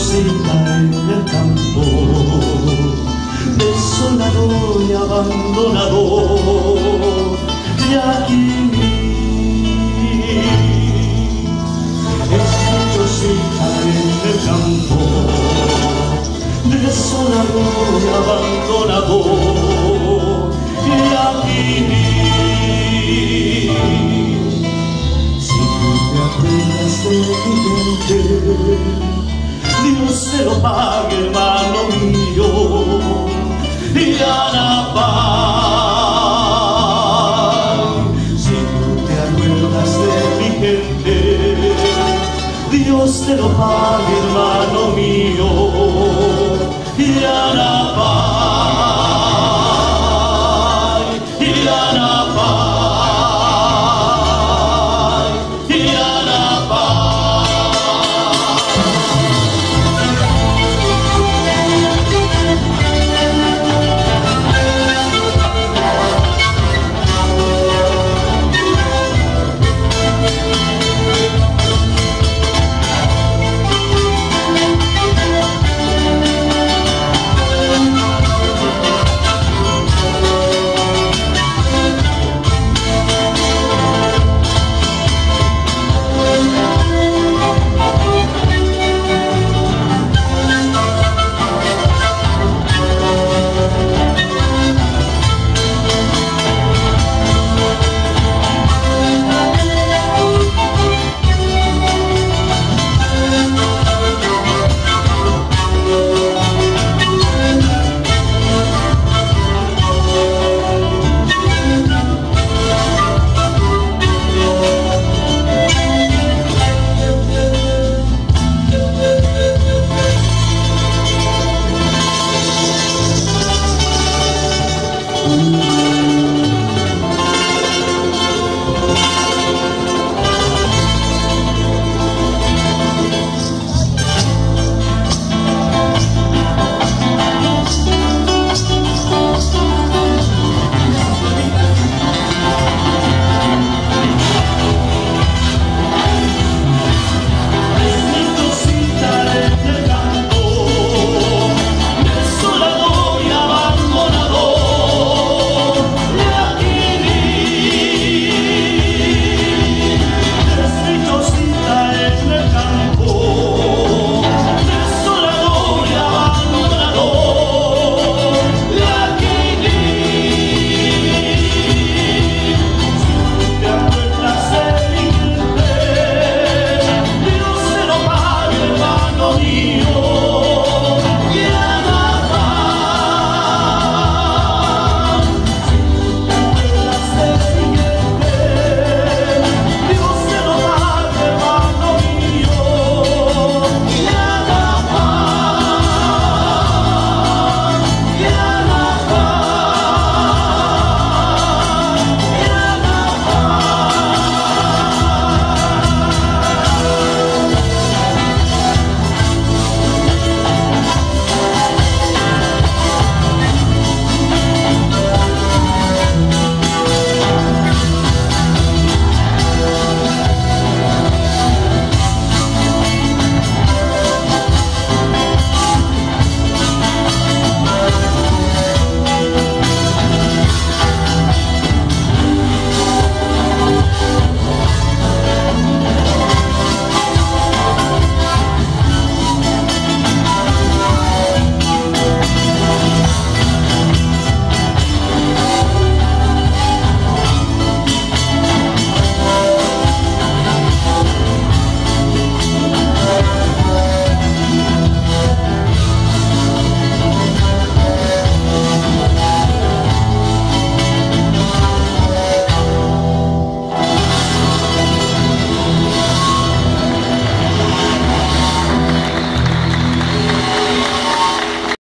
tristecita en el campo, desolado y abandonado, y aquí pague, hermano mío, y Ana Pai. Si tú te acuerdas de mi gente, Dios te lo pague, hermano mío, y Ana Pai, y Ana Pai.